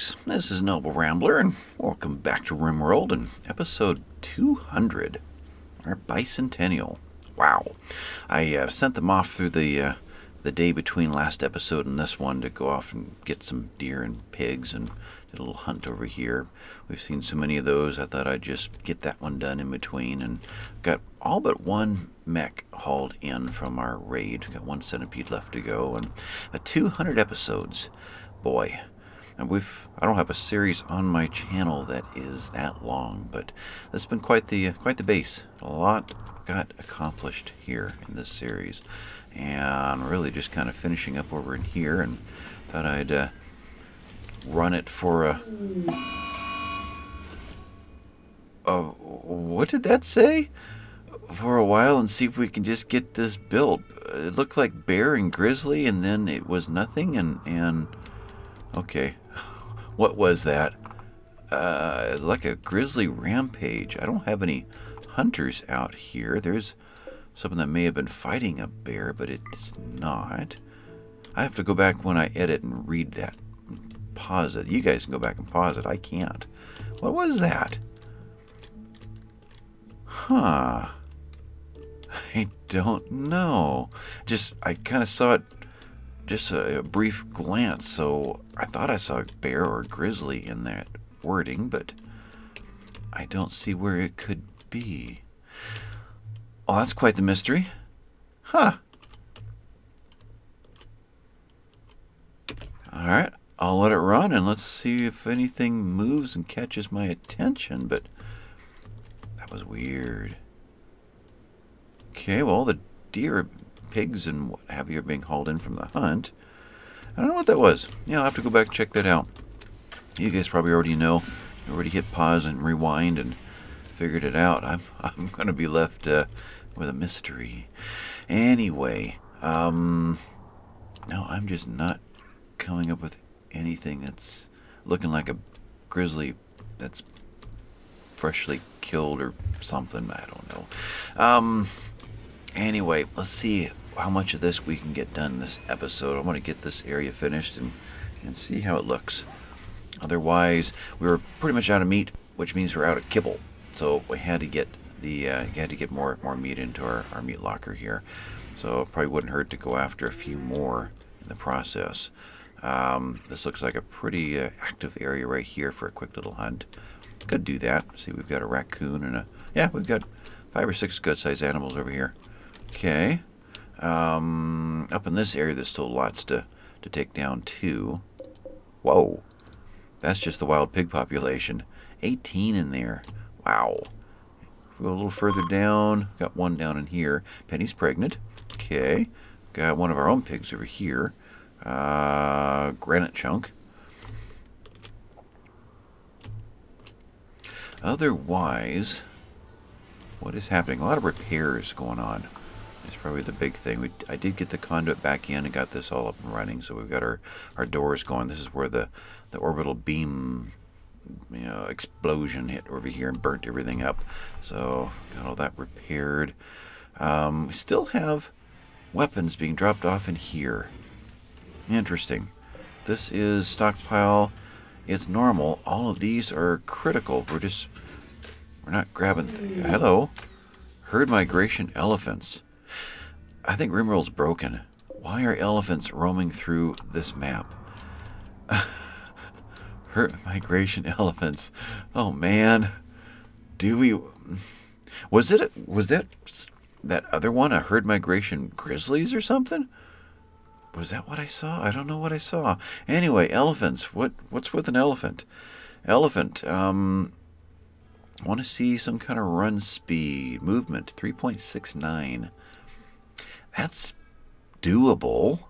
folks, this is Noble Rambler, and welcome back to RimWorld and episode 200, our bicentennial. Wow. I uh, sent them off through the uh, the day between last episode and this one to go off and get some deer and pigs and did a little hunt over here. We've seen so many of those, I thought I'd just get that one done in between and got all but one mech hauled in from our raid. Got one centipede left to go and uh, 200 episodes. Boy, and we've I don't have a series on my channel that is that long, but that's been quite the quite the base. A lot got accomplished here in this series. And really just kind of finishing up over in here and thought I'd uh, run it for a uh, what did that say? For a while and see if we can just get this built. It looked like bear and grizzly and then it was nothing and and okay what was that uh, like a grizzly rampage I don't have any hunters out here there's something that may have been fighting a bear, but it's not. I have to go back when I edit and read that. Pause it. You guys can go back and pause it. I can't. What was that? Huh. I don't know. Just, I kind of saw it just a, a, brief glance, so I thought I saw a bear or a grizzly in that wording, but I don't see where it could be. Oh, that's quite the mystery. Huh. Alright, I'll let it run and let's see if anything moves and catches my attention, but that was weird. Okay, well, the deer, pigs, and what have you are being hauled in from the hunt. I don't know what that was. Yeah, I'll have to go back and check that out. You guys probably already know. You already hit pause and rewind and figured it out. I'm, I'm going to be left uh, with a mystery. Anyway, um, no, I'm just not coming up with anything that's looking like a grizzly that's freshly killed or something. I don't know. Um, anyway, let's see how much of this we can get done this episode. I want to get this area finished and, and see how it looks. Otherwise, we were pretty much out of meat, which means we're out of kibble. So we had to get the uh, had to get more more meat into our, our meat locker here. So probably wouldn't hurt to go after a few more in the process. Um, this looks like a pretty uh, active area right here for a quick little hunt. Could do that. See, we've got a raccoon and a yeah, we've got five or six good-sized animals over here. Okay. Um, up in this area, there's still lots to to take down too. Whoa, that's just the wild pig population. 18 in there. Wow we go a little further down, got one down in here. Penny's pregnant. Okay. Got one of our own pigs over here. Uh, granite chunk. Otherwise, what is happening? A lot of repairs going on. It's probably the big thing. We, I did get the conduit back in and got this all up and running. So we've got our, our doors going. This is where the, the orbital beam you know, explosion hit over here and burnt everything up. So got all that repaired. Um, we still have weapons being dropped off in here. Interesting. This is stockpile. It's normal. All of these are critical. We're just, we're not grabbing. Hello. Herd migration elephants. I think Rimworld's broken. Why are elephants roaming through this map? herd migration elephants. Oh man, do we? Was it? Was that that other one a herd migration grizzlies or something? Was that what I saw? I don't know what I saw. Anyway, elephants. What what's with an elephant? Elephant. Um, want to see some kind of run speed, movement, 3.69. That's doable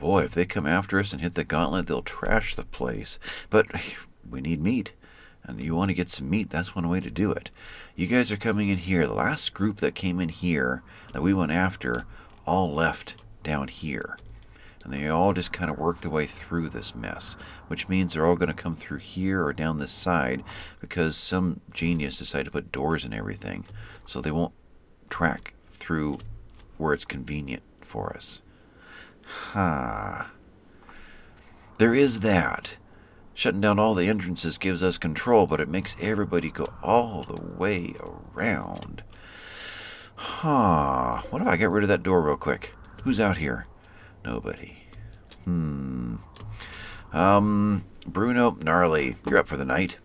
boy, if they come after us and hit the gauntlet, they'll trash the place. But we need meat. And you want to get some meat, that's one way to do it. You guys are coming in here. The last group that came in here that we went after all left down here. And they all just kind of work their way through this mess, which means they're all going to come through here or down this side because some genius decided to put doors and everything so they won't track through where it's convenient for us. Huh. There is that. Shutting down all the entrances gives us control, but it makes everybody go all the way around. Huh. What if I get rid of that door real quick? Who's out here? Nobody. Hmm. Um, Bruno, gnarly. You're up for the night.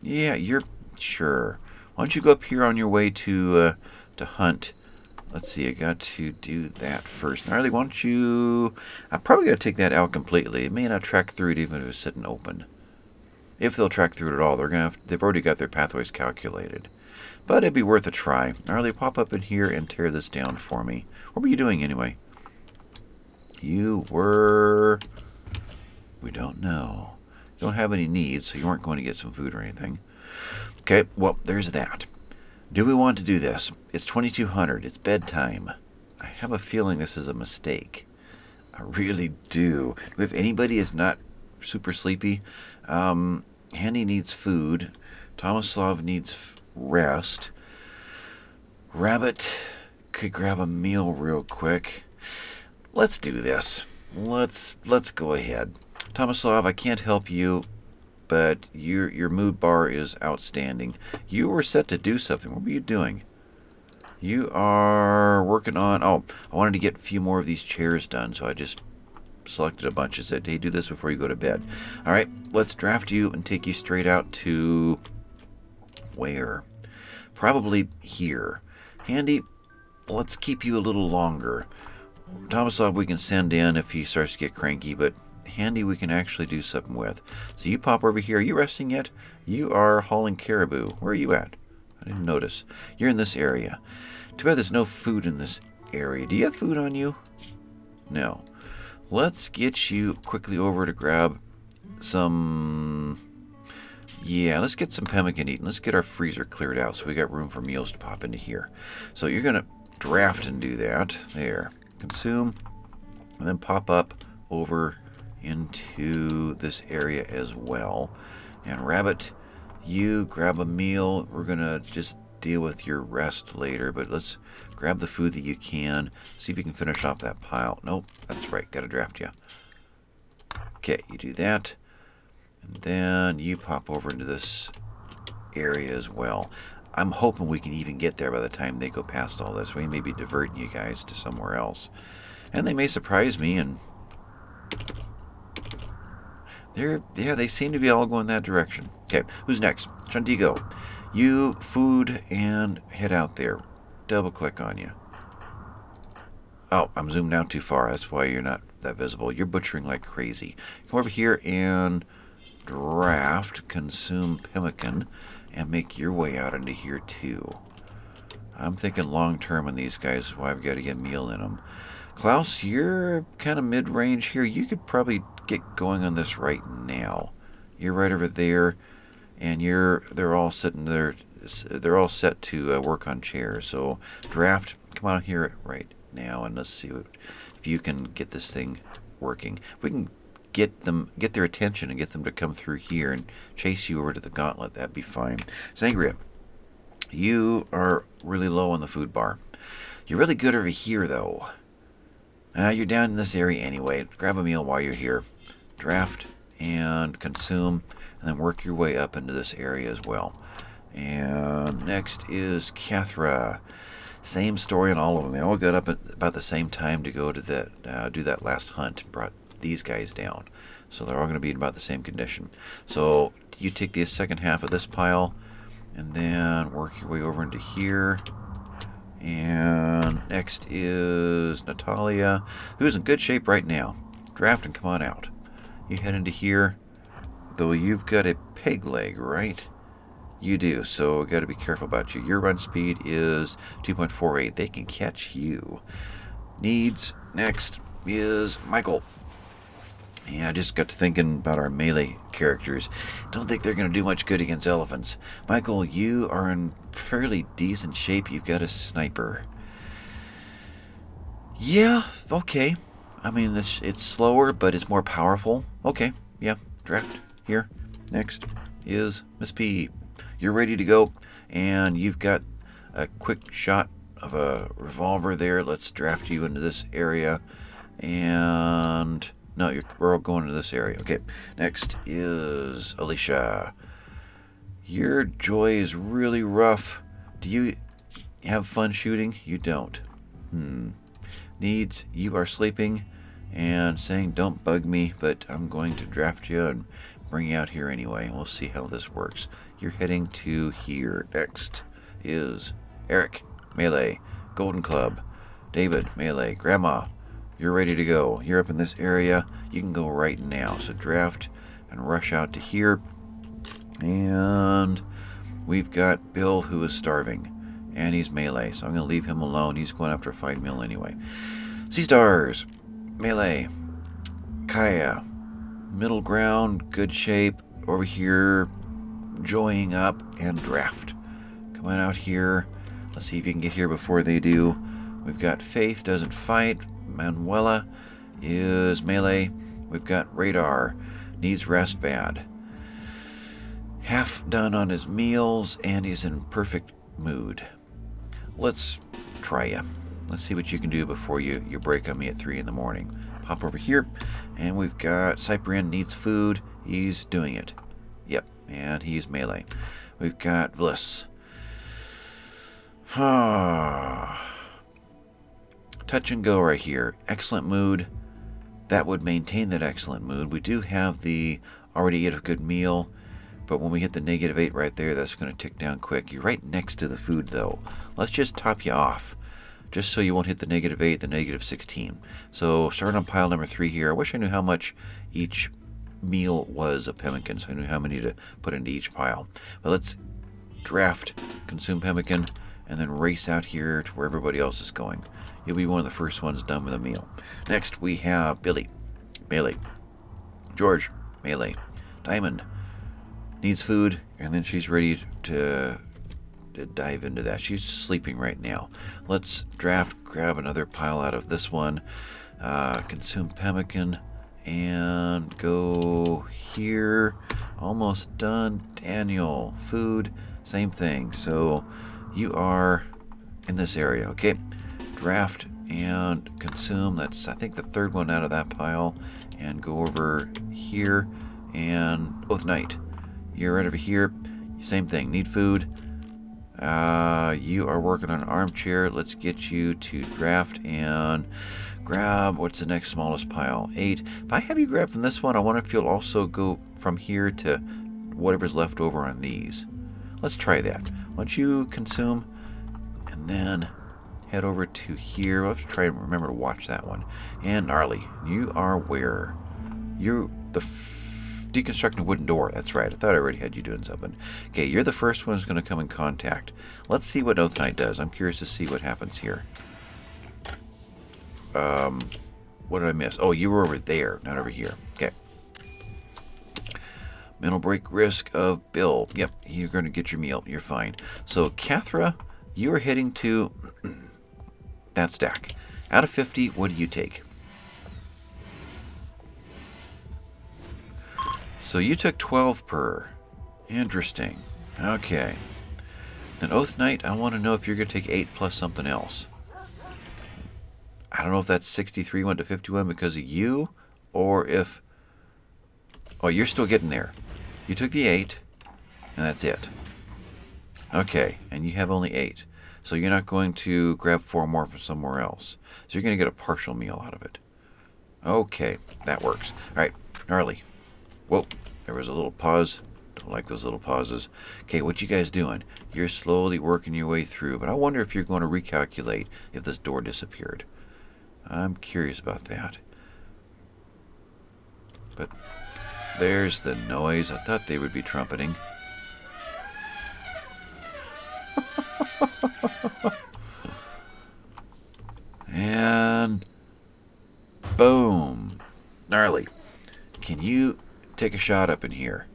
Yeah, you're sure. Why don't you go up here on your way to uh, to hunt? Let's see, I got to do that first. Gnarly, why don't you... I'm probably going to take that out completely. It may not track through it even if it's sitting open. If they'll track through it at all, they're gonna have, they've already got their pathways calculated. But it'd be worth a try. Gnarly, pop up in here and tear this down for me. What were you doing anyway? You were... We don't know. Don't have any needs, so you weren't going to get some food or anything. Okay, well, there's that. Do we want to do this? It's 2200. It's bedtime. I have a feeling this is a mistake. I really do. If anybody is not super sleepy, um, Handy needs food. Tomislav needs rest. Rabbit could grab a meal real quick. Let's do this. Let's let's go ahead. Tomislav, I can't help you but your your mood bar is outstanding. You were set to do something. What were you doing? You are working on... Oh, I wanted to get a few more of these chairs done, so I just selected a bunch and said, hey, do this before you go to bed. All right, let's draft you and take you straight out to... Where? Probably here. Handy, let's keep you a little longer. Tomislav we can send in if he starts to get cranky, but handy we can actually do something with. So you pop over here. Are you resting yet? You are hauling caribou. Where are you at? I didn't notice. You're in this area. Too bad there's no food in this area. Do you have food on you? No. Let's get you quickly over to grab some... Yeah, let's get some pemmican eaten. Let's get our freezer cleared out so we got room for meals to pop into here. So you're going to draft and do that. There. Consume. And then pop up over into this area as well. And Rabbit, you grab a meal. We're going to just deal with your rest later, but let's grab the food that you can. See if you can finish off that pile. Nope, that's right. Got to draft you. Okay, you do that. And then you pop over into this area as well. I'm hoping we can even get there by the time they go past all this. We may be diverting you guys to somewhere else. And they may surprise me and they're, yeah, they seem to be all going that direction. Okay, who's next? Chandigo. You, food, and head out there. Double click on you. Oh, I'm zoomed out too far. That's why you're not that visible. You're butchering like crazy. Come over here and draft, consume pemmican, and make your way out into here too. I'm thinking long term on these guys why I've got to get meal in them. Klaus, you're kind of mid-range here. You could probably get going on this right now. You're right over there, and you're they're all sitting there. They're all set to uh, work on chairs. So draft, come on here right now, and let's see what, if you can get this thing working. If we can get them, get their attention, and get them to come through here and chase you over to the gauntlet. That'd be fine. Sangria, you are really low on the food bar. You're really good over here, though. Uh, you're down in this area anyway. Grab a meal while you're here. Draft and consume, and then work your way up into this area as well. And next is Cathra. Same story on all of them. They all got up at about the same time to go to that, uh, do that last hunt. And brought these guys down. So they're all going to be in about the same condition. So you take the second half of this pile, and then work your way over into here. And next is Natalia, who's in good shape right now. Draft and come on out. You head into here, though you've got a peg leg, right? You do, so got to be careful about you. Your run speed is 2.48. They can catch you. Needs next is Michael. Yeah, I just got to thinking about our melee characters. Don't think they're going to do much good against elephants. Michael, you are in fairly decent shape. You've got a sniper. Yeah, okay. I mean, it's, it's slower, but it's more powerful. Okay, yeah, draft here. Next is Miss P. You're ready to go, and you've got a quick shot of a revolver there. Let's draft you into this area. And No, you're, we're all going to this area. Okay. Next is Alicia. Your joy is really rough. Do you have fun shooting? You don't. Hmm. Needs, you are sleeping and saying don't bug me, but I'm going to draft you and bring you out here anyway. We'll see how this works. You're heading to here. Next is Eric, Melee, Golden Club, David, Melee, Grandma. You're ready to go. You're up in this area. You can go right now. So draft and rush out to here. And we've got Bill who is starving. And he's melee, so I'm going to leave him alone. He's going after a five mil anyway. Sea Stars, melee, Kaya, middle ground, good shape. Over here, joying up and draft. Come on out here. Let's see if you can get here before they do. We've got Faith doesn't fight. Manuela is melee. We've got Radar needs rest bad. Half done on his meals and he's in perfect mood. Let's try you. Let's see what you can do before you, you break on me at 3 in the morning. Pop over here, and we've got Cyprian needs food. He's doing it. Yep, and he's melee. We've got Bliss. Touch and go right here. Excellent mood. That would maintain that excellent mood. We do have the already ate a good meal. But when we hit the negative 8 right there, that's going to tick down quick. You're right next to the food, though. Let's just top you off, just so you won't hit the negative 8, the negative 16. So starting on pile number 3 here, I wish I knew how much each meal was of pemmican, so I knew how many to put into each pile. But let's draft, consume pemmican, and then race out here to where everybody else is going. You'll be one of the first ones done with a meal. Next, we have Billy, Melee, George, Melee, Diamond, needs food, and then she's ready to dive into that. She's sleeping right now. Let's draft, grab another pile out of this one, uh, consume pemmican, and go here. Almost done. Daniel, food, same thing. So you are in this area, okay? Draft and consume. That's, I think, the third one out of that pile. And go over here and Oath Knight. You're right over here. Same thing. Need food. Uh, you are working on an armchair. Let's get you to draft and grab. What's the next smallest pile? Eight. If I have you grab from this one, I wonder if you'll also go from here to whatever's left over on these. Let's try that. Once you consume and then head over to here. Let's try and remember to watch that one. And gnarly, you are where? You're the deconstructing a wooden door. That's right. I thought I already had you doing something. Okay, you're the first one who's going to come in contact. Let's see what Oath Knight does. I'm curious to see what happens here. Um, what did I miss? Oh, you were over there, not over here. Okay. Mental break risk of Bill. Yep, you're going to get your meal. You're fine. So, Cathra, you are heading to that stack. Out of 50, what do you take? So you took 12 per. Interesting. Okay. Then Oath Knight, I want to know if you're going to take 8 plus something else. I don't know if that's 63 went to 51 because of you, or if... Oh, you're still getting there. You took the 8, and that's it. Okay, and you have only 8. So you're not going to grab 4 more from somewhere else. So you're going to get a partial meal out of it. Okay, that works. Alright, Gnarly. Whoa, there was a little pause. Don't like those little pauses. Okay, what you guys doing? You're slowly working your way through, but I wonder if you're going to recalculate if this door disappeared. I'm curious about that. But there's the noise. I thought they would be trumpeting. and boom. Gnarly. Can you take a shot up in here?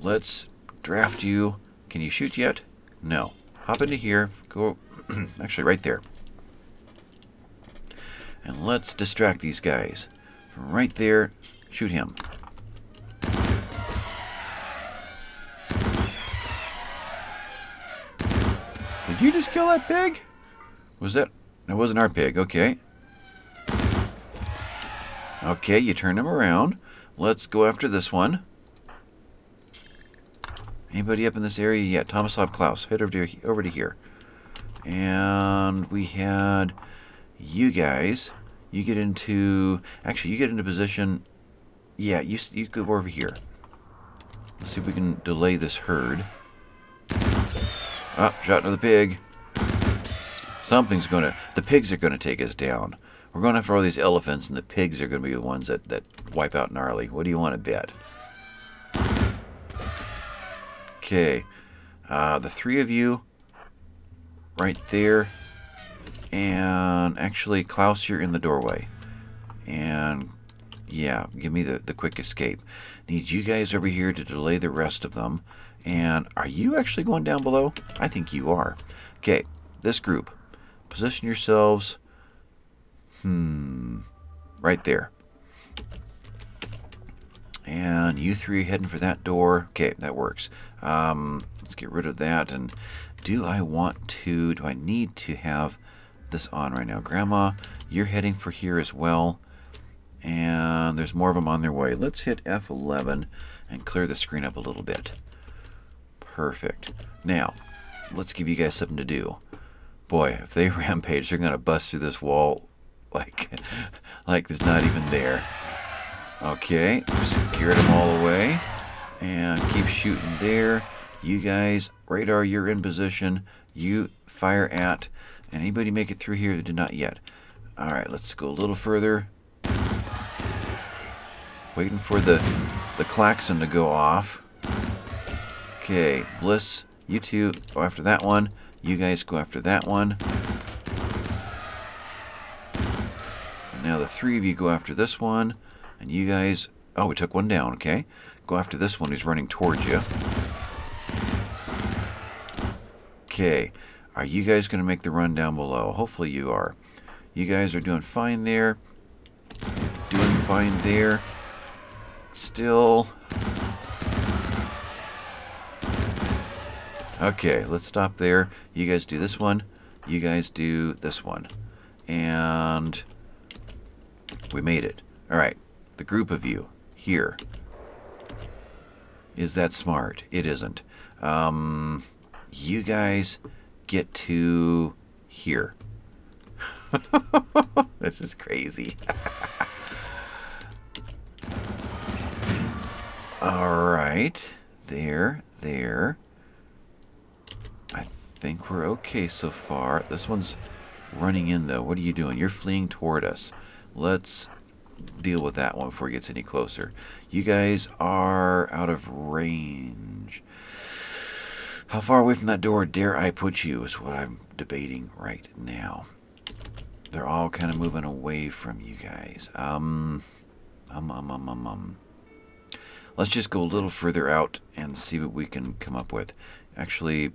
Let's draft you. Can you shoot yet? No. Hop into here. Go. Actually, right there. And let's distract these guys. From right there, shoot him. Did you just kill that pig? Was that... That wasn't our pig. Okay. Okay, you turn him around. Let's go after this one. Anybody up in this area? Yeah, Tomislav Klaus. Head over to, over to here. And we had you guys. You get into... Actually, you get into position... Yeah, you, you go over here. Let's see if we can delay this herd. Ah, shot into the pig. Something's going to... The pigs are going to take us down. We're going after all these elephants, and the pigs are going to be the ones that, that wipe out Gnarly. What do you want to bet? Okay. Uh, the three of you right there. And actually, Klaus, you're in the doorway. And yeah, give me the, the quick escape. Need you guys over here to delay the rest of them. And are you actually going down below? I think you are. Okay, this group. Position yourselves Hmm. Right there. And you three heading for that door. Okay, that works. Um, let's get rid of that. And do I want to, do I need to have this on right now? Grandma, you're heading for here as well. And there's more of them on their way. Let's hit F11 and clear the screen up a little bit. Perfect. Now, let's give you guys something to do. Boy, if they rampage, they're going to bust through this wall like like it's not even there. Okay, secured them all away. And keep shooting there. You guys, radar, you're in position. You fire at. Anybody make it through here that did not yet? Alright, let's go a little further. Waiting for the, the klaxon to go off. Okay, Bliss, you two go after that one. You guys go after that one. Now the three of you go after this one, and you guys... Oh, we took one down, okay. Go after this one who's running towards you. Okay. Are you guys going to make the run down below? Hopefully you are. You guys are doing fine there. Doing fine there. Still... Okay, let's stop there. You guys do this one. You guys do this one. And we made it. Alright, the group of you here. Is that smart? It isn't. Um, you guys get to here. this is crazy. Alright, there, there. I think we're okay so far. This one's running in though. What are you doing? You're fleeing toward us. Let's deal with that one before it gets any closer. You guys are out of range. How far away from that door dare I put you is what I'm debating right now. They're all kind of moving away from you guys. Um, um, um, um, um, um. Let's just go a little further out and see what we can come up with. Actually,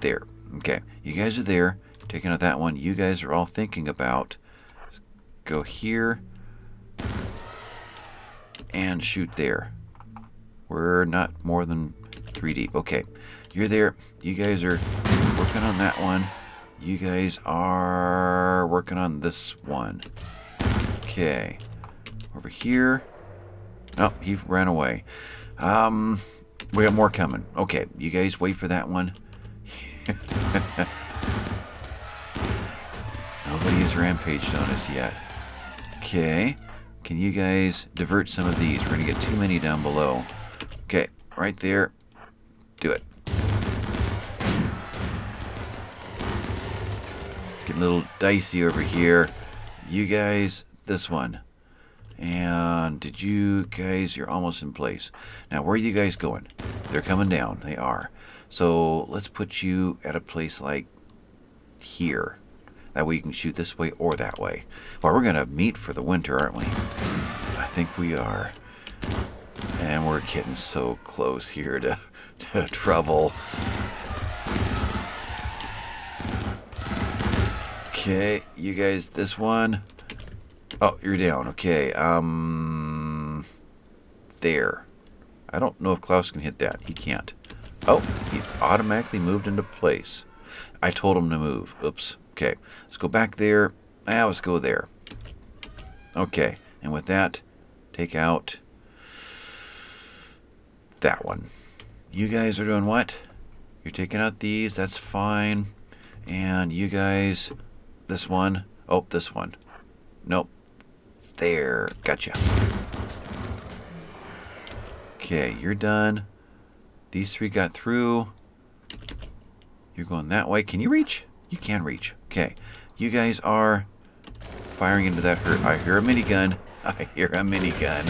there. Okay, you guys are there. Taking out that one. You guys are all thinking about Let's go here and shoot there. We're not more than three deep. Okay, you're there. You guys are working on that one. You guys are working on this one. Okay, over here. Oh, he ran away. Um, we got more coming. Okay, you guys wait for that one. Nobody has rampaged on us yet. Okay. Can you guys divert some of these? We're going to get too many down below. Okay, right there. Do it. Getting a little dicey over here. You guys, this one. And did you guys, you're almost in place. Now, where are you guys going? They're coming down. They are. So let's put you at a place like here. That way you can shoot this way or that way. Well, we're going to meat for the winter, aren't we? I think we are. And we're getting so close here to, to trouble. Okay, you guys, this one. Oh, you're down. Okay, um... There. I don't know if Klaus can hit that. He can't. Oh, he automatically moved into place. I told him to move. Oops. Okay, let's go back there. Ah, let's go there. Okay, And with that, take out that one. You guys are doing what? You're taking out these. That's fine. And you guys, this one. Oh, this one. Nope. There. Gotcha. Okay, you're done. These three got through. You're going that way. Can you reach? You can reach. Okay. You guys are firing into that hurt. I hear a minigun. I hear a minigun.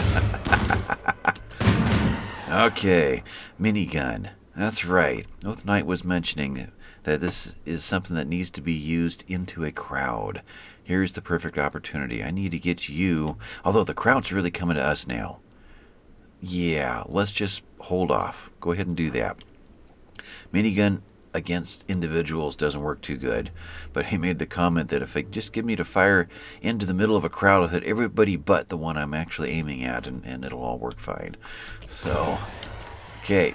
okay. Minigun. That's right. Oath Knight was mentioning that this is something that needs to be used into a crowd. Here's the perfect opportunity. I need to get you, although the crowd's really coming to us now. Yeah, let's just hold off. Go ahead and do that. Minigun against individuals doesn't work too good. But he made the comment that if they just give me to fire into the middle of a crowd, I'll hit everybody but the one I'm actually aiming at, and, and it'll all work fine. So, okay,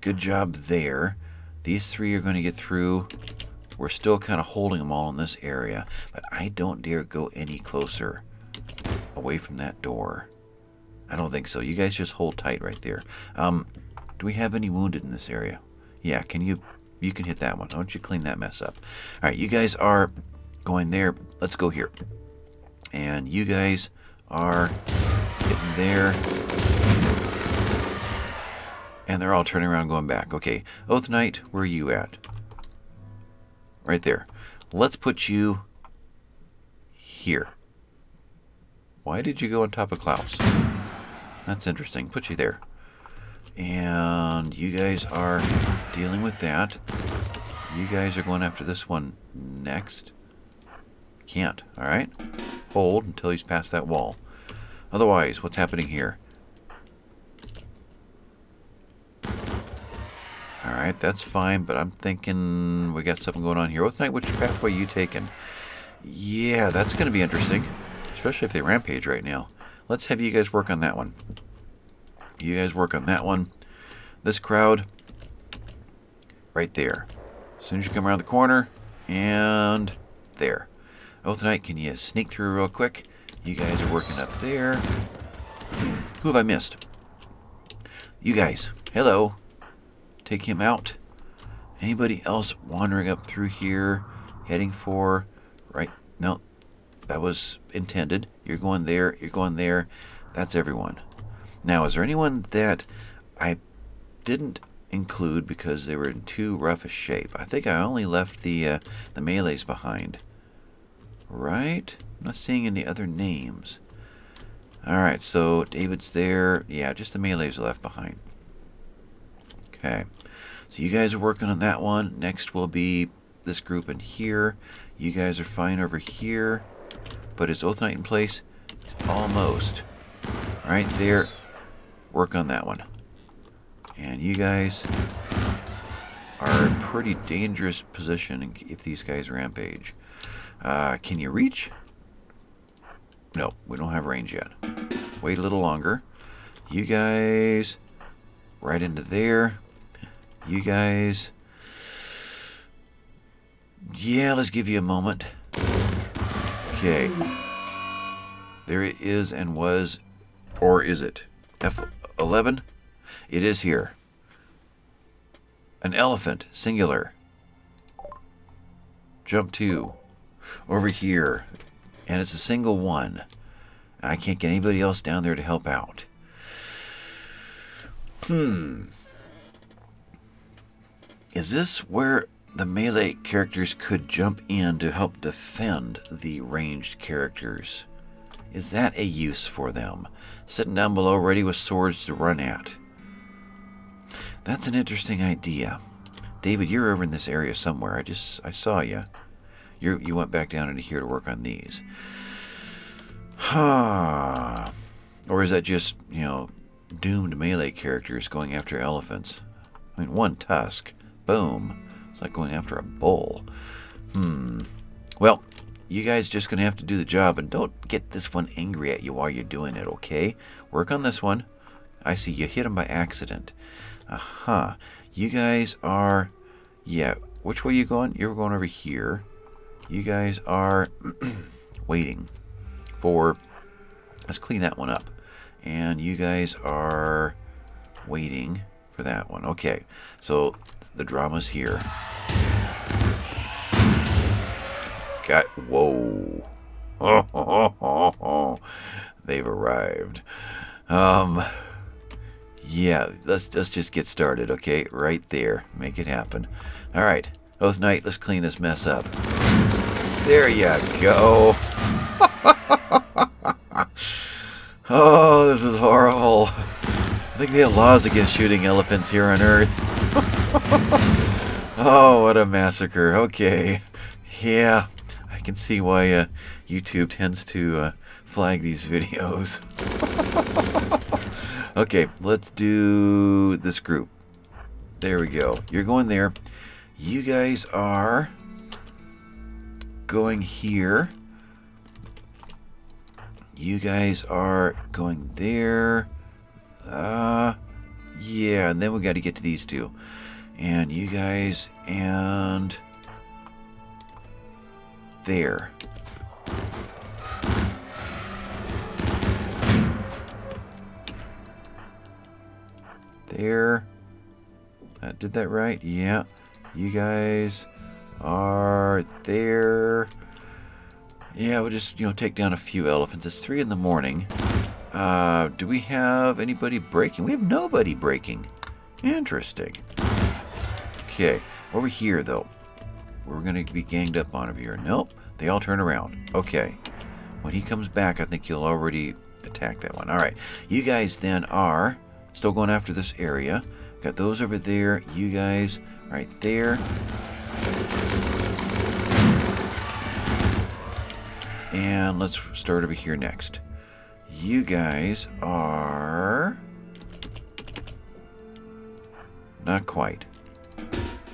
good job there. These three are going to get through. We're still kind of holding them all in this area, but I don't dare go any closer away from that door. I don't think so. You guys just hold tight right there. Um, do we have any wounded in this area? Yeah, can you you can hit that one. Why don't you clean that mess up? All right, you guys are going there. Let's go here. And you guys are getting there. And they're all turning around going back. Okay, Oath Knight, where are you at? Right there. Let's put you here. Why did you go on top of Klaus? That's interesting. Put you there. And you guys are dealing with that. You guys are going after this one next. Can't, alright? Hold until he's past that wall. Otherwise, what's happening here? Alright, that's fine, but I'm thinking we got something going on here. Oath Knight, which pathway you taking? Yeah, that's going to be interesting. Especially if they rampage right now. Let's have you guys work on that one. You guys work on that one. This crowd, right there. As soon as you come around the corner, and there. Oath Knight, can you sneak through real quick? You guys are working up there. Who have I missed? You guys. Hello. Take him out. Anybody else wandering up through here, heading for right? No, that was intended. You're going there. You're going there. That's everyone. Now, is there anyone that I didn't include because they were in too rough a shape? I think I only left the uh, the melees behind. Right? I'm not seeing any other names. Alright, so David's there. Yeah, just the melees are left behind. Okay. So you guys are working on that one. Next will be this group in here. You guys are fine over here. But is Oath Knight in place? Almost. Right there work on that one. And you guys are in pretty dangerous position if these guys rampage. Uh, can you reach? No, we don't have range yet. Wait a little longer. You guys right into there. You guys. Yeah, let's give you a moment. Okay. There it is and was, or is it? F 11? It is here. An elephant, singular. Jump 2. Over here. And it's a single one. And I can't get anybody else down there to help out. Hmm. Is this where the melee characters could jump in to help defend the ranged characters? Is that a use for them? Sitting down below ready with swords to run at. That's an interesting idea. David, you're over in this area somewhere. I just, I saw you. You you went back down into here to work on these. Huh. Or is that just, you know, doomed melee characters going after elephants? I mean, one tusk. Boom. It's like going after a bull. Hmm. Well, you guys just going to have to do the job and don't get this one angry at you while you're doing it, okay? Work on this one. I see you hit him by accident. Aha. Uh -huh. You guys are... Yeah, which way you going? You're going over here. You guys are waiting for Let's clean that one up. And you guys are waiting for that one. Okay, so the drama's here. Got, whoa. They've arrived. Um, yeah, let's, let's just get started, okay? Right there. Make it happen. All right, Oath Knight, let's clean this mess up. There you go. oh, this is horrible. I think they have laws against shooting elephants here on Earth. oh, what a massacre. Okay. Yeah, can see why uh, YouTube tends to uh, flag these videos. okay, let's do this group. There we go. You're going there. You guys are going here. You guys are going there. Uh, yeah, and then we got to get to these two. And you guys and there. There. Uh, did that right? Yeah. You guys are there. Yeah, we'll just, you know, take down a few elephants. It's 3 in the morning. Uh, do we have anybody breaking? We have nobody breaking. Interesting. Okay, over here, though. We're going to be ganged up on over here. Nope, they all turn around. Okay. When he comes back, I think you'll already attack that one. All right, you guys then are still going after this area. Got those over there. You guys right there. And let's start over here next. You guys are... Not quite.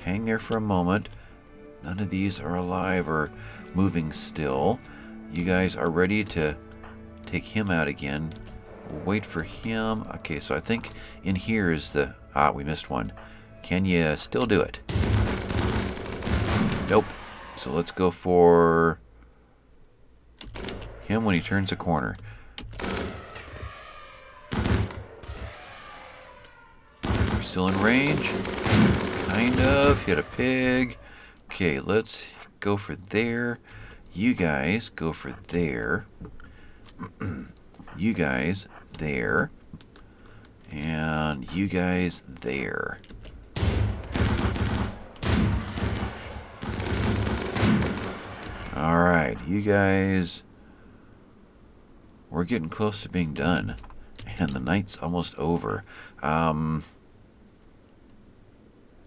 Hang there for a moment. None of these are alive or moving still. You guys are ready to take him out again. Wait for him. Okay, so I think in here is the... Ah, we missed one. Can you still do it? Nope. So let's go for him when he turns a corner. We're still in range. Kind of. Hit a pig. Okay, let's go for there. You guys go for there. you guys there. And you guys there. Alright, you guys we're getting close to being done. And the night's almost over. Um,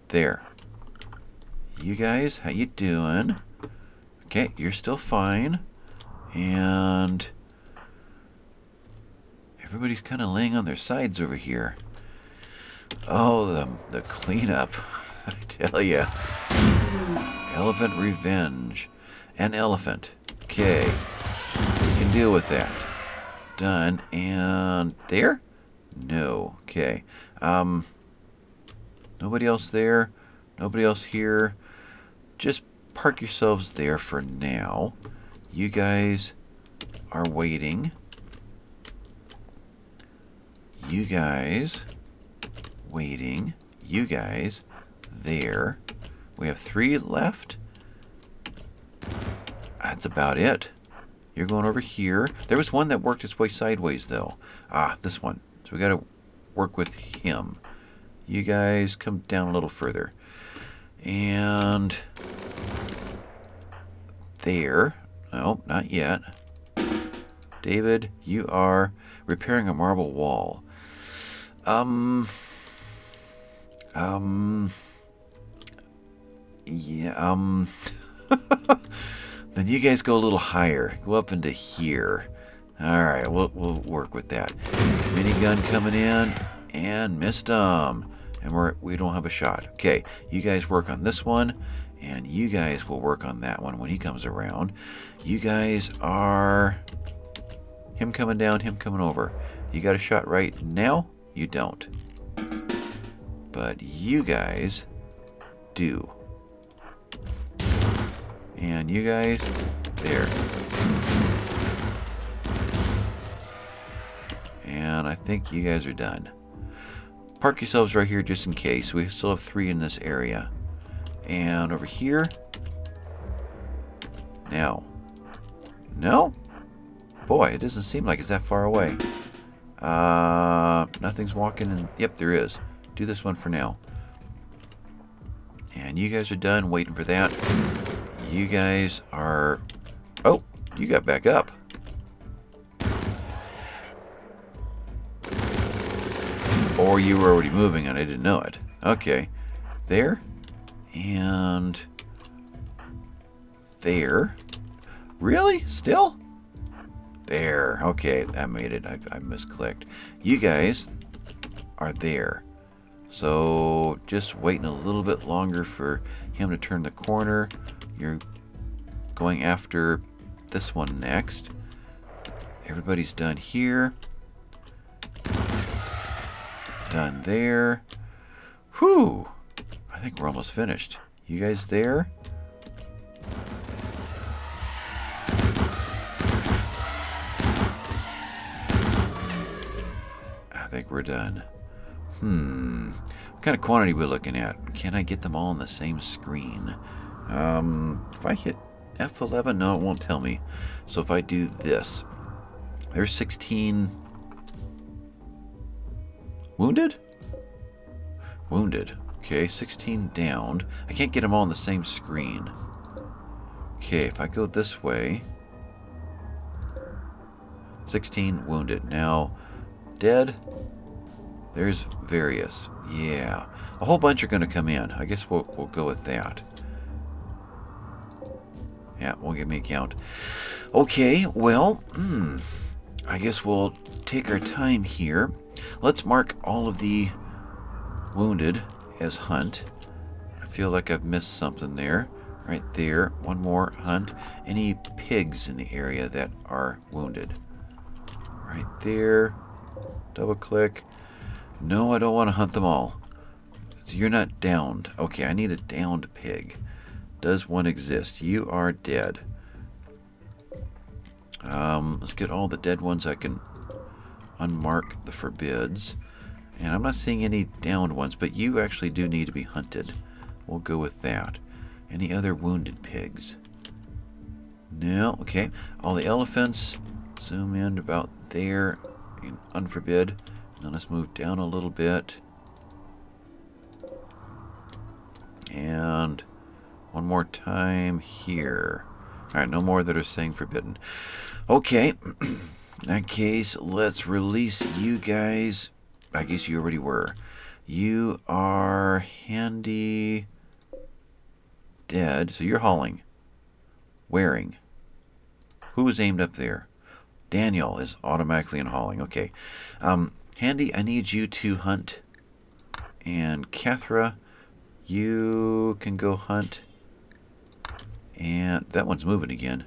there. You guys, how you doing? Okay, you're still fine. And everybody's kind of laying on their sides over here. Oh, the, the cleanup. I tell you. Elephant revenge. An elephant. Okay. We can deal with that done. And there? No. Okay. Um, nobody else there. Nobody else here. Just park yourselves there for now. You guys are waiting. You guys waiting. You guys there. We have three left. That's about it. You're going over here. There was one that worked its way sideways, though. Ah, this one. So we got to work with him. You guys come down a little further. And there. No, not yet. David, you are repairing a marble wall. Um. Um. Yeah, um. Then you guys go a little higher. Go up into here. Alright, we'll, we'll work with that. Minigun coming in. And missed them. And we're, we don't have a shot. Okay, you guys work on this one. And you guys will work on that one when he comes around. You guys are... Him coming down, him coming over. You got a shot right now? You don't. But you guys do. And you guys, there. And I think you guys are done. Park yourselves right here just in case. We still have three in this area. And over here. Now. No? Boy, it doesn't seem like it's that far away. Uh, nothing's walking in. Yep, there is. Do this one for now. And you guys are done waiting for that. You guys are... Oh, you got back up. Or you were already moving and I didn't know it. Okay. There. And... There. Really? Still? There. Okay, that made it. I, I misclicked. You guys are there. So just waiting a little bit longer for him to turn the corner. You're going after this one next. Everybody's done here. Done there. Whew. I think we're almost finished. You guys there? I think we're done. Hmm. What kind of quantity we looking at? Can I get them all on the same screen? Um, if I hit F11, no, it won't tell me. So if I do this, there's 16 wounded? Wounded. Okay, 16 downed. I can't get them all on the same screen. Okay, if I go this way, 16 wounded. Now, dead, there's various. Yeah. A whole bunch are going to come in. I guess we'll, we'll go with that. Yeah, won't give me a count. Okay, well, hmm. I guess we'll take our time here. Let's mark all of the wounded as hunt. I feel like I've missed something there. Right there. One more hunt. Any pigs in the area that are wounded. Right there. Double click. No, I don't want to hunt them all. So you're not downed. Okay, I need a downed pig. Does one exist? You are dead. Um, let's get all the dead ones I can unmark the forbids. And I'm not seeing any downed ones, but you actually do need to be hunted. We'll go with that. Any other wounded pigs? No, okay. All the elephants, zoom in about there, and unforbid. Now let's move down a little bit. And one more time here. Alright, no more that are saying forbidden. Okay, in that case, let's release you guys. I guess you already were. You are handy dead, so you're hauling. Wearing. Who was aimed up there? Daniel is automatically in hauling. Okay. Um, Handy, I need you to hunt. And Kathra, you can go hunt. And that one's moving again.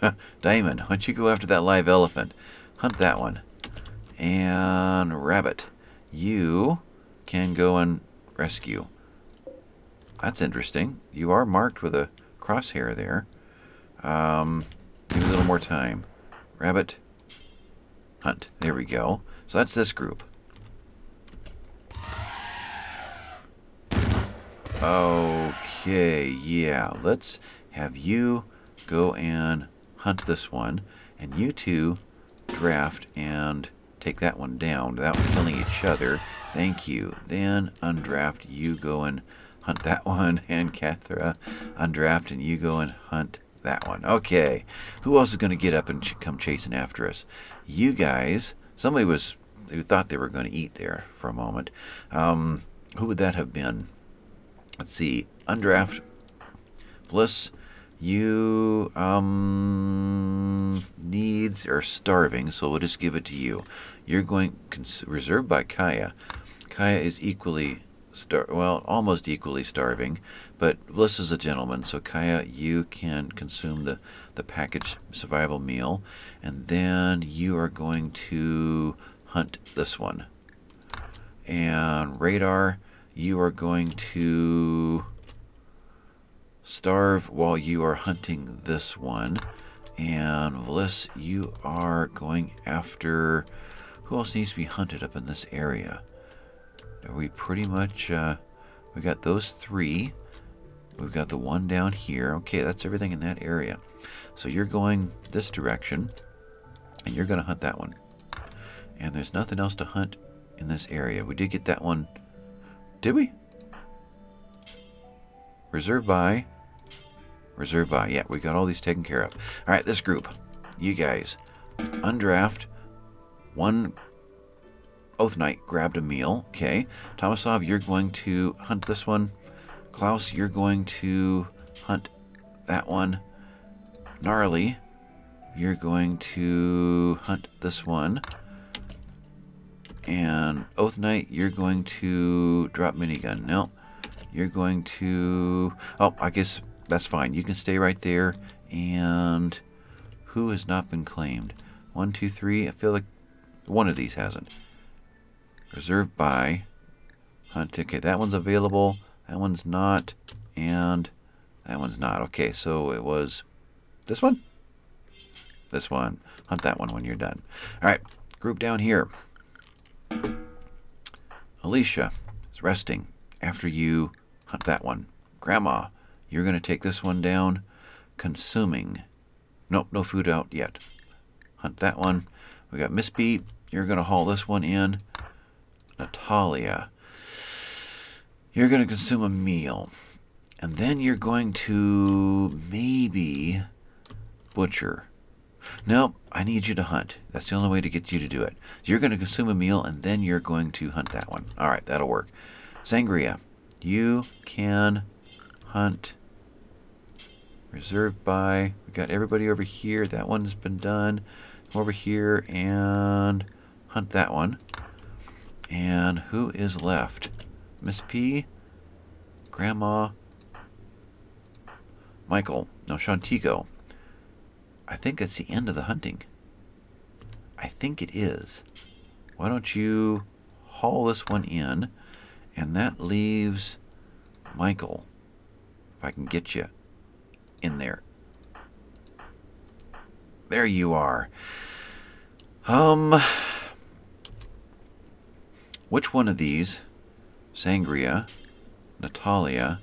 Diamond, why don't you go after that live elephant? Hunt that one. And Rabbit, you can go and rescue. That's interesting. You are marked with a crosshair there. Um, give a little more time. Rabbit, hunt. There we go. So that's this group. Okay, yeah. Let's have you go and hunt this one. And you two draft and take that one down without killing each other. Thank you. Then undraft, you go and hunt that one. And Cathra, undraft, and you go and hunt that one. Okay. Who else is going to get up and ch come chasing after us? You guys. Somebody was who thought they were going to eat there for a moment. Um, who would that have been? Let's see. Undraft. Bliss. You um, needs are starving, so we'll just give it to you. You're going reserved by Kaya. Kaya is equally star well, almost equally starving, but Bliss is a gentleman, so Kaya, you can consume the the package survival meal, and then you are going to hunt this one. And radar, you are going to starve while you are hunting this one. And Bliss, you are going after who else needs to be hunted up in this area? Are we pretty much, uh, we got those three. We've got the one down here. Okay, that's everything in that area. So you're going this direction, and you're going to hunt that one. And there's nothing else to hunt in this area. We did get that one. Did we? Reserve by. Reserve by. Yeah, we got all these taken care of. All right, this group. You guys. Undraft. One Oath Knight grabbed a meal. Okay. Tomasov, you're going to hunt this one. Klaus, you're going to hunt that one. Gnarly, you're going to hunt this one. And Oath Knight, you're going to drop minigun. No, you're going to... Oh, I guess that's fine. You can stay right there. And who has not been claimed? One, two, three. I feel like one of these hasn't. Reserved by hunt. Okay, that one's available. That one's not. And that one's not. Okay, so it was this one? This one. Hunt that one when you're done. All right, group down here. Alicia is resting after you hunt that one. Grandma, you're going to take this one down. Consuming. Nope, no food out yet. Hunt that one. We got Miss B. You're going to haul this one in. Natalia. You're going to consume a meal. And then you're going to maybe butcher. No, I need you to hunt. That's the only way to get you to do it. You're going to consume a meal and then you're going to hunt that one. All right, that'll work. Sangria, you can hunt. Reserved by. We got everybody over here. That one's been done. Come over here and hunt that one. And who is left? Miss P, Grandma, Michael, no, Shantico. I think that's the end of the hunting. I think it is. Why don't you haul this one in, and that leaves Michael. If I can get you in there. There you are. Um, which one of these, Sangria, Natalia,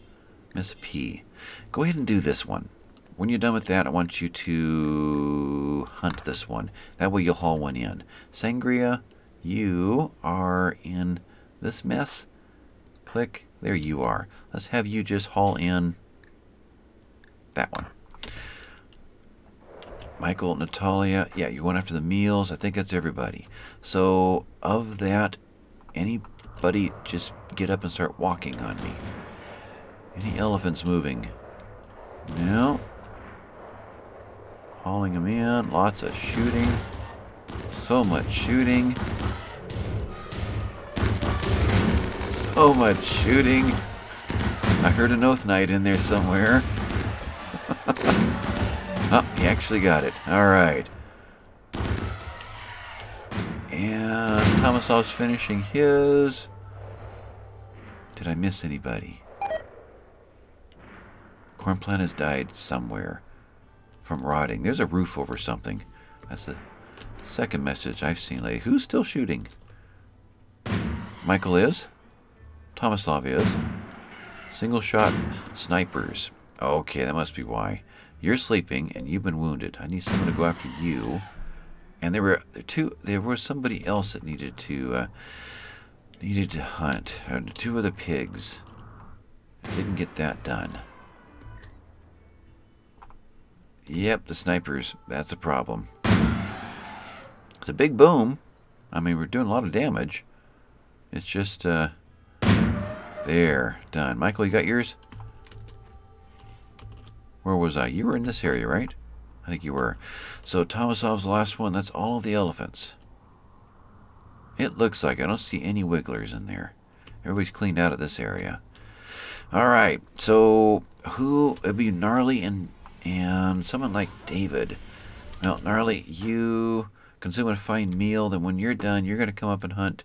Miss P, go ahead and do this one. When you're done with that, I want you to hunt this one. That way you'll haul one in. Sangria, you are in this mess. Click. There you are. Let's have you just haul in that one. Michael, Natalia, yeah, you're going after the meals. I think that's everybody. So, of that, anybody just get up and start walking on me. Any elephants moving? No. Hauling them in. Lots of shooting. So much shooting. So much shooting. I heard an Oath Knight in there somewhere. oh, he actually got it. Alright. And Tomasov's finishing his. Did I miss anybody? Corn has died somewhere from rotting. There's a roof over something. That's the second message I've seen lately. Who's still shooting? Michael is. Tomasov is. Single shot snipers. Okay, that must be why. You're sleeping and you've been wounded. I need someone to go after you. And there were two. There was somebody else that needed to uh, needed to hunt. Uh, two of the pigs. Didn't get that done. Yep, the snipers. That's a problem. It's a big boom. I mean, we're doing a lot of damage. It's just, uh... There. Done. Michael, you got yours? Where was I? You were in this area, right? I think you were. So Tomasov's the last one. That's all of the elephants. It looks like I don't see any wigglers in there. Everybody's cleaned out of this area. All right. So who? It'd be gnarly and and someone like David. Well, Gnarly, you consume a fine meal. Then when you're done, you're going to come up and hunt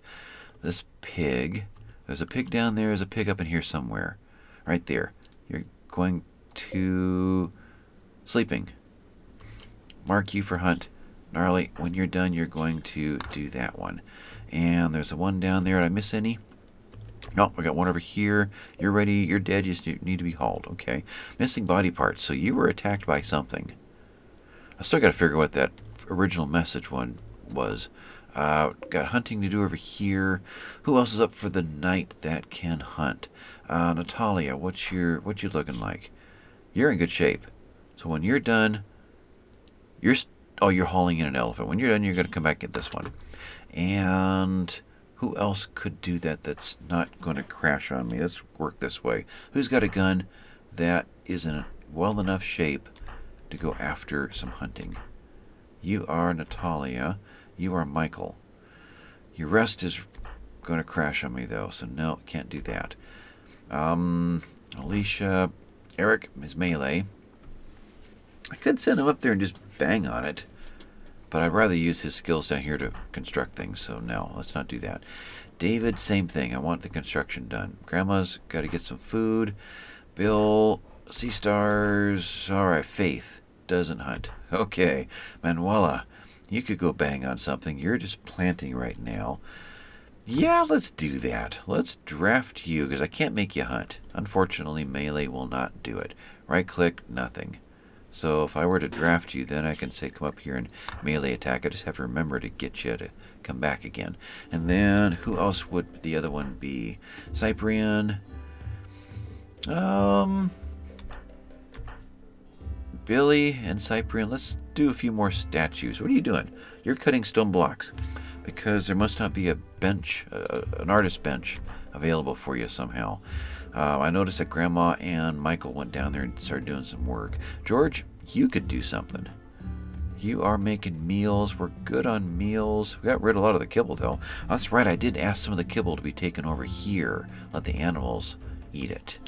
this pig. There's a pig down there. There's a pig up in here somewhere. Right there. You're going to... Sleeping. Mark you for hunt Gnarly, when you're done, you're going to do that one. And there's a one down there. Did I miss any? No, we got one over here. You're ready. You're dead. You just need to be hauled. Okay. Missing body parts. So you were attacked by something. I still got to figure what that original message one was. Uh, got hunting to do over here. Who else is up for the night that can hunt? Uh, Natalia, what's your what you looking like? You're in good shape. So when you're done, you're oh you're hauling in an elephant. When you're done, you're going to come back and get this one. And who else could do that? That's not going to crash on me. Let's work this way. Who's got a gun that is in well enough shape to go after some hunting? You are Natalia. You are Michael. Your rest is going to crash on me, though, so no, can't do that. Um, Alicia, Eric is melee. I could send him up there and just bang on it, but I'd rather use his skills down here to construct things, so no, let's not do that. David, same thing. I want the construction done. Grandma's got to get some food. Bill, sea stars. All right, Faith doesn't hunt. Okay, Manuela, you could go bang on something. You're just planting right now. Yeah, let's do that. Let's draft you, because I can't make you hunt. Unfortunately, melee will not do it. Right click, nothing. So if I were to draft you, then I can say come up here and melee attack. I just have to remember to get you to come back again. And then who else would the other one be? Cyprian. Um, Billy and Cyprian, let's do a few more statues. What are you doing? You're cutting stone blocks because there must not be a bench, uh, an artist bench available for you somehow. Uh, I noticed that Grandma and Michael went down there and started doing some work. George, you could do something. You are making meals. We're good on meals. We got rid of a lot of the kibble, though. That's right, I did ask some of the kibble to be taken over here. Let the animals eat it.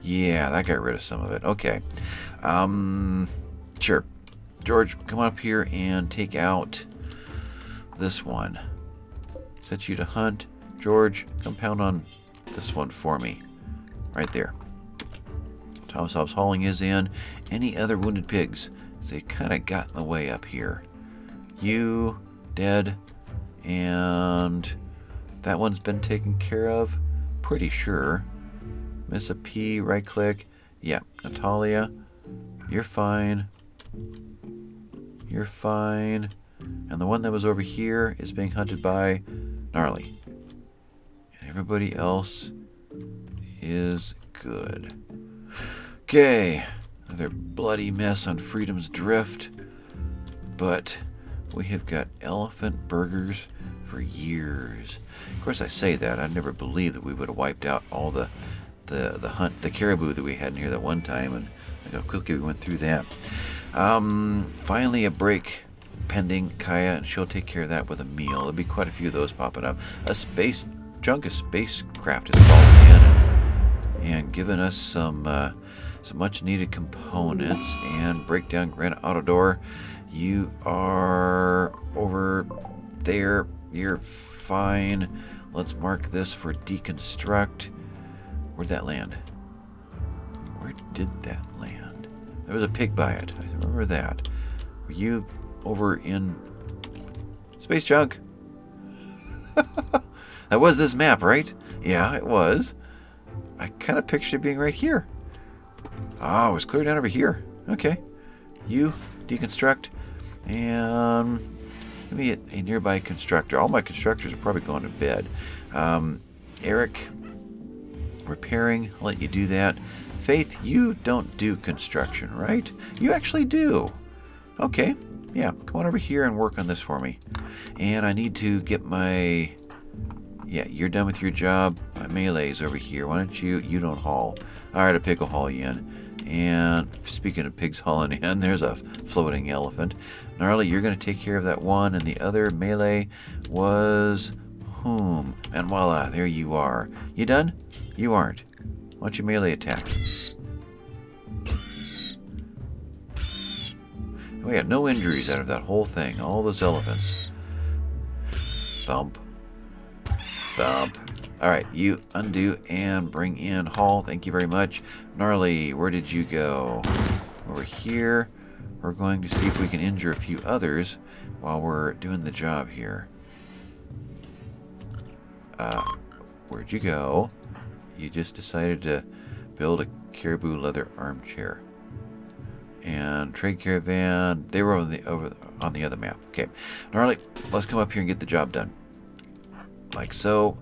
Yeah, that got rid of some of it. Okay. Um, sure. George, come up here and take out this one. Set you to hunt. George, compound on this one for me. Right there. Tomasov's hauling his in. Any other wounded pigs? They kind of got in the way up here. You, dead. And that one's been taken care of. Pretty sure. Miss a P, right click. Yeah, Natalia, you're fine. You're fine. And the one that was over here is being hunted by Gnarly. And everybody else is good. Okay, another bloody mess on Freedom's Drift. But we have got elephant burgers for years. Of course, I say that. I never believed that we would have wiped out all the the the hunt, the caribou that we had in here that one time, and look how quickly we went through that. Um, finally, a break pending Kaya, and she'll take care of that with a meal. There'll be quite a few of those popping up. A space chunk of spacecraft is falling in and, and giving us some uh, some much needed components and breakdown granite auto door. You are over there. You're fine. Let's mark this for deconstruct. Where'd that land? Where did that land? There was a pig by it. I remember that. Were you over in Space Junk? that was this map, right? Yeah, it was. I kind of pictured it being right here. Ah, oh, it was clear down over here. Okay. You deconstruct and give me a, a, nearby constructor. All my constructors are probably going to bed. Um, Eric, repairing. I'll let you do that. Faith, you don't do construction, right? You actually do. Okay. Yeah, come on over here and work on this for me. And I need to get my... Yeah, you're done with your job. My melee's over here. Why don't you... You don't haul. Alright, a pig will haul you in. And speaking of pigs hauling in, there's a floating elephant. Gnarly, you're going to take care of that one. And the other melee was whom? And voila, there you are. You done? You aren't. Why don't you melee attack? We had no injuries out of that whole thing. All those elephants. Thump. Thump. Alright, you undo and bring in Hall. Thank you very much. Gnarly, where did you go? Over here. we're going to see if we can injure a few others while we're doing the job here. Uh, where'd you go? You just decided to build a caribou leather armchair. And trade caravan, they were on the over on the other map. Okay, Gnarly, let's come up here and get the job done. Like so.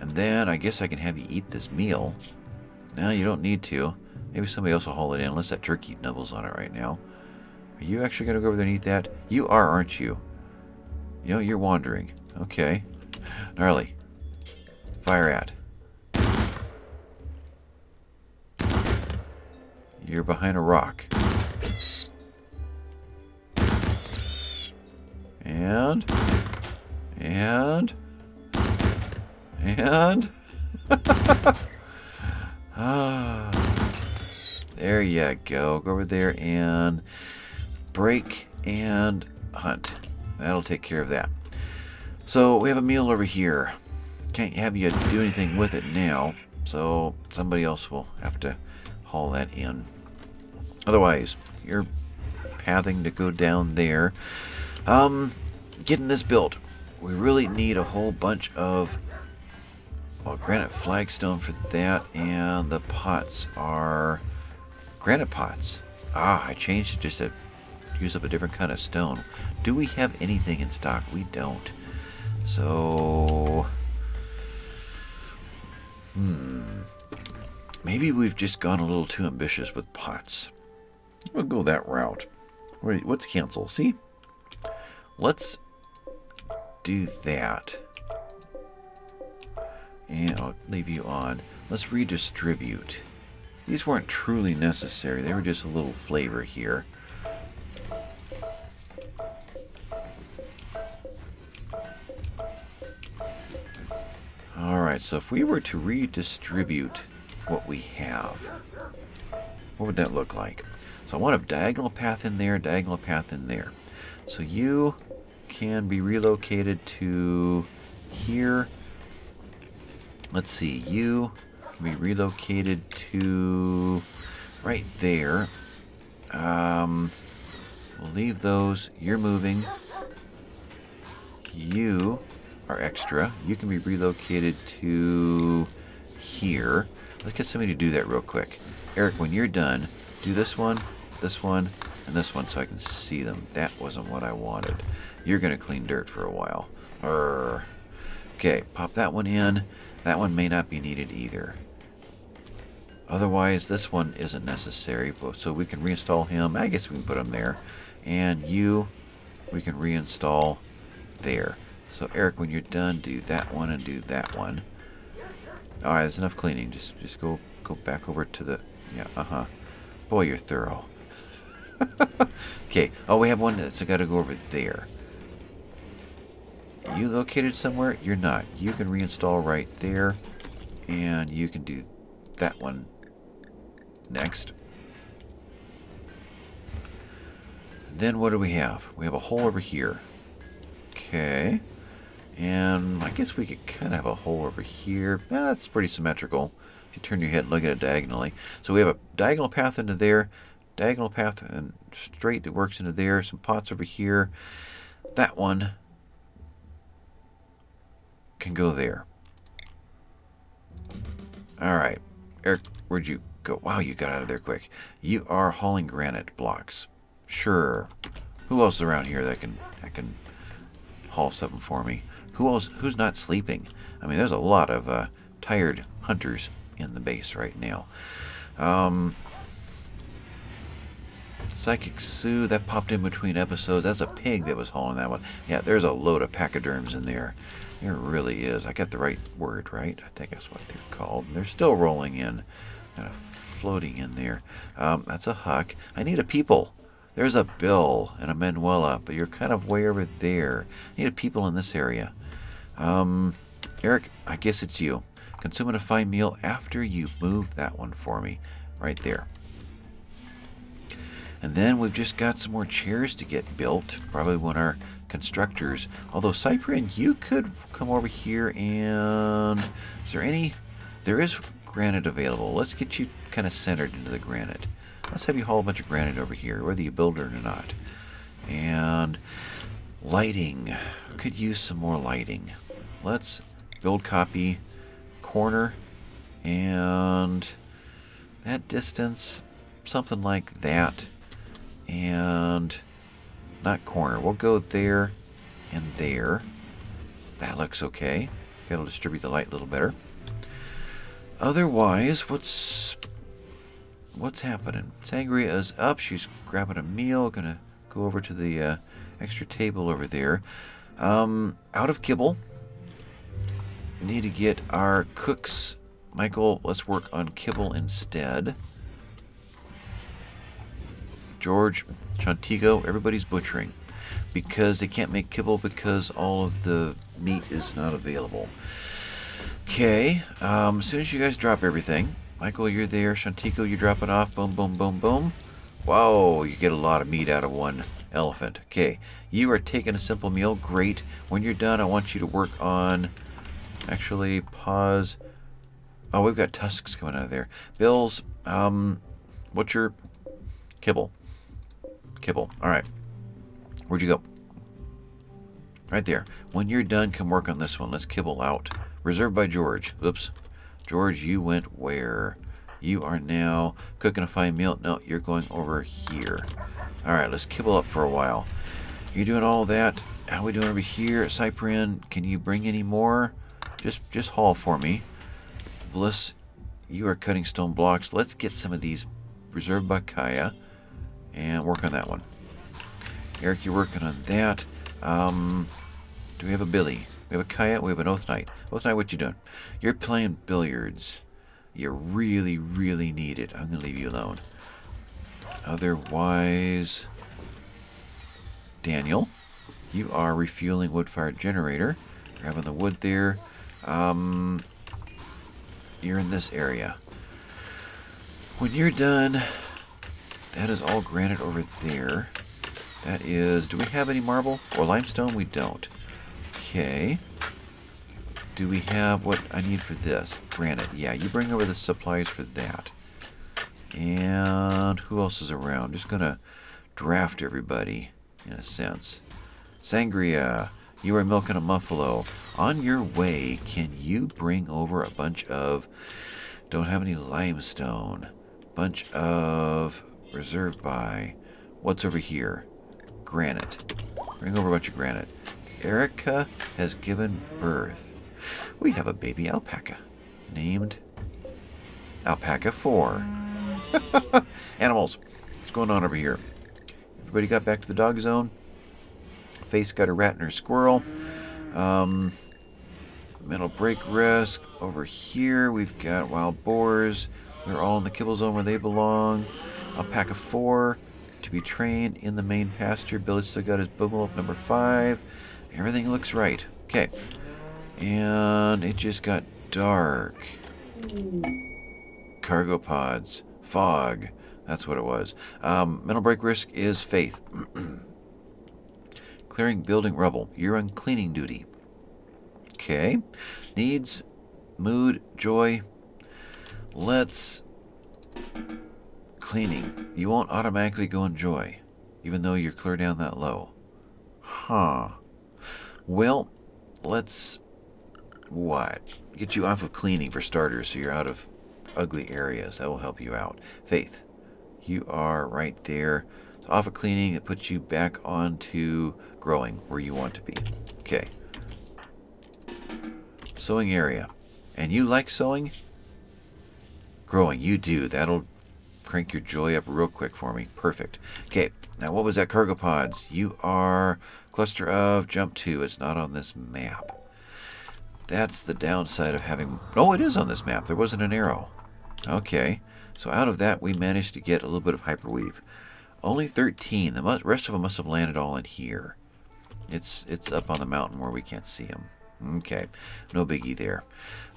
And then I guess I can have you eat this meal. Now you don't need to. Maybe somebody else will haul it in, unless that turkey nibbles on it right now. Are you actually going to go over there and eat that? You are, aren't you? You know, you're wandering. Okay. Gnarly. Fire at. You're behind a rock. And... And... And... ah... There you go. Go over there and break and hunt. That'll take care of that. So we have a meal over here. Can't have you do anything with it now, so somebody else will have to haul that in. Otherwise, you're pathing to go down there. Um, getting this built. We really need a whole bunch of well, granite flagstone for that, and the pots are granite pots. Ah, I changed just to use up a different kind of stone. Do we have anything in stock? We don't. So... Hmm. Maybe we've just gone a little too ambitious with pots. We'll go that route. What's cancel? See? Let's do that. And I'll leave you on. Let's redistribute. These weren't truly necessary. They were just a little flavor here. Alright, so if we were to redistribute what we have, what would that look like? So I want a diagonal path in there, diagonal path in there. So you can be relocated to here. Let's see, you can be relocated to right there. Um, we'll leave those. You're moving. You are extra. You can be relocated to here. Let's get somebody to do that real quick. Eric, when you're done, do this one, this one, and this one so I can see them. That wasn't what I wanted. You're going to clean dirt for a while. Urgh. Okay, pop that one in. That one may not be needed either. Otherwise, this one isn't necessary, so we can reinstall him. I guess we can put him there. And you, we can reinstall there. So Eric, when you're done, do that one and do that one. All right, there's enough cleaning. Just just go go back over to the yeah. Uh huh. Boy, you're thorough. Okay. Oh, we have one that's got to go over there. You located somewhere? You're not. You can reinstall right there, and you can do that one next. Then what do we have? We have a hole over here. Okay. And I guess we could kind of have a hole over here. That's pretty symmetrical. If you turn your head and look at it diagonally. So we have a diagonal path into there, diagonal path and straight that works into there, some pots over here. That one can go there. Alright. Eric, where'd you go? Wow, you got out of there quick. You are hauling granite blocks. Sure. Who else is around here that can that can haul something for me? Who else? Who's not sleeping? I mean, there's a lot of uh, tired hunters in the base right now. Um, Psychic soothe, that popped in between episodes. That's a pig that was hauling that one. Yeah, there's a load of pachyderms in there. There really is. I got the right word, right? I think that's what they're called. They're still rolling in, kind of floating in there. Um, that's a huck. I need a people. There's a Bill and a Manuela, but you're kind of way over there. I need a people in this area. Um, Eric, I guess it's you. Consuming a fine meal after you move that one for me. Right there. And then we've just got some more chairs to get built. Probably when our constructors. Although Cyprian, you could come over here and... Is there any... There is granite available. Let's get you kind of centered into the granite. let's have you haul a bunch of granite over here, whether you build it or not. And lighting. Could use some more lighting. Let's build copy corner and that distance, something like that. And not corner. We'll go there and there. That looks okay. That'll distribute the light a little better. Otherwise, what's what's happening? Sangria is up. She's grabbing a meal. Gonna go over to the uh, extra table over there. Um, out of kibble. Need to get our cooks. Michael, let's work on kibble instead. George, Chantigo, everybody's butchering because they can't make kibble because all of the meat is not available. Okay, um, as soon as you guys drop everything, Michael, you're there. Shantico, you're dropping off. Boom, boom, boom, boom. Wow, you get a lot of meat out of one elephant. Okay, you are taking a simple meal. Great. When you're done, I want you to work on... Actually, pause. Oh, we've got tusks coming out of there. Bills, um, what's your... Kibble. Kibble. All right. Where'd you go? Right there. When you're done, come work on this one. Let's kibble out. Reserved by George. Oops. George, you went where? You are now cooking a fine meal. No, you're going over here. All right, let's kibble up for a while. You're doing all that. How we doing over here? Cyprian, can you bring any more? Just, just haul for me. Bliss, you are cutting stone blocks. Let's get some of these reserved by Kaya and work on that one. Eric, you're working on that. Um, do we have a Billy? We have a Kaya. We have an Oath Knight. Oath Knight, what you doing? You're playing billiards. You really, really need it. I'm going to leave you alone. Otherwise, Daniel, you are refueling wood-fired generator. Grabbing the wood there. Um, you're in this area. When you're done, that is all granite over there. That is, do we have any marble or limestone? We don't. Okay. Do we have what I need for this? Granite. Yeah, you bring over the supplies for that. And who else is around? Just gonna draft everybody, in a sense. Sangria, you are milking a muffalo. On your way, can you bring over a bunch of... Don't have any limestone. Bunch of... Reserved by... What's over here? Granite. Bring over a bunch of granite. Erica has given birth. We have a baby alpaca named Alpaca 4. Animals. What's going on over here? Everybody got back to the dog zone? Faith got a rat and her squirrel. Um, metal break risk. Over here, we've got wild boars. They're all in the kibble zone where they belong. Alpaca 4 to be trained in the main pasture. Billy still got his bubble up number 5. Everything looks right. Okay. And it just got dark. Cargo pods. Fog. That's what it was. Um, mental break risk is faith. Clearing building rubble. You're on cleaning duty. Okay. Needs, mood, joy. Let's... Cleaning. You won't automatically go enjoy, even though you're clear down that low. Huh. Well, let's... What? Get you off of cleaning for starters so you're out of ugly areas. That will help you out. Faith. You are right there. So off of cleaning, it puts you back onto growing where you want to be. Okay. Sewing area. And you like sewing? Growing. You do. That'll crank your joy up real quick for me. Perfect. Okay. Now, what was that cargo pods? You are cluster of jump to. It's not on this map. That's the downside of having... Oh, it is on this map. There wasn't an arrow. Okay. So out of that, we managed to get a little bit of hyperweave. Only 13. The rest of them must have landed all in here. It's it's up on the mountain where we can't see them. Okay, no biggie there.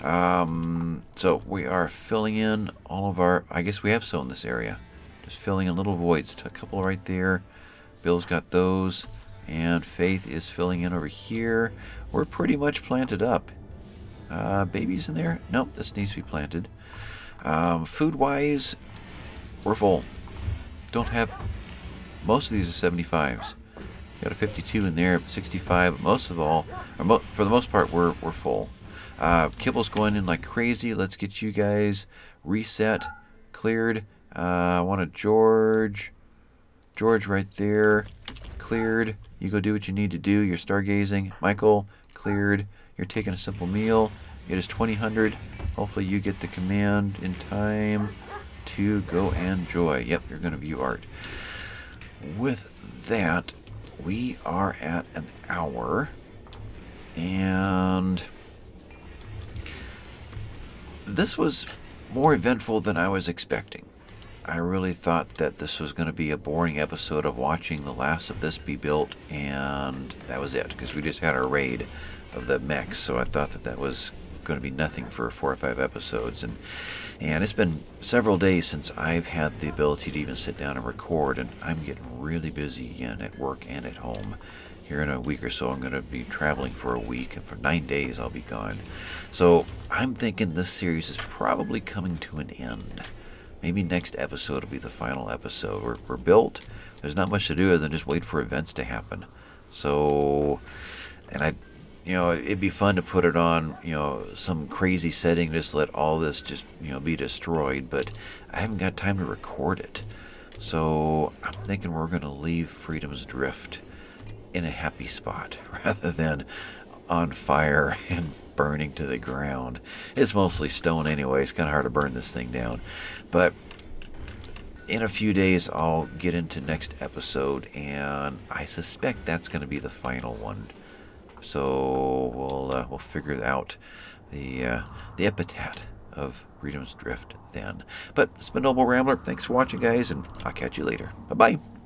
Um, so we are filling in all of our... I guess we have sown this area. Just filling in little voids. A couple right there. Bill's got those. And Faith is filling in over here. We're pretty much planted up. Uh, babies in there? Nope, this needs to be planted. Um, Food-wise, we're full. don't have most of these are 75s. Got a 52 in there, 65. But most of all, mo for the most part, we're we're full. Uh, Kibble's going in like crazy. Let's get you guys reset, cleared. Uh, I want a George. George right there, cleared. You go do what you need to do. You're stargazing. Michael, cleared. You're taking a simple meal. It is 2000. Hopefully you get the command in time to go and joy. Yep, you're going to view art. With that, we are at an hour. And this was more eventful than I was expecting. I really thought that this was going to be a boring episode of watching the last of this be built, and that was it, because we just had our raid of the mechs, so I thought that that was going to be nothing for four or five episodes. And and it's been several days since I've had the ability to even sit down and record, and I'm getting really busy again at work and at home. Here in a week or so, I'm going to be traveling for a week, and for nine days, I'll be gone. So I'm thinking this series is probably coming to an end. Maybe next episode will be the final episode. We're, we're built. There's not much to do other than just wait for events to happen. So, and I you know, it'd be fun to put it on, you know, some crazy setting, just let all this just, you know, be destroyed, but I haven't got time to record it. So I'm thinking we're going to leave Freedom's Drift in a happy spot rather than on fire and burning to the ground. It's mostly stone anyway, it's kind of hard to burn this thing down. But in a few days, I'll get into next episode, and I suspect that's going to be the final one. So we'll uh, we'll figure out the uh, the epitaph of Freedom's Drift then. But it's been Noble Rambler. Thanks for watching, guys, and I'll catch you later. Bye bye.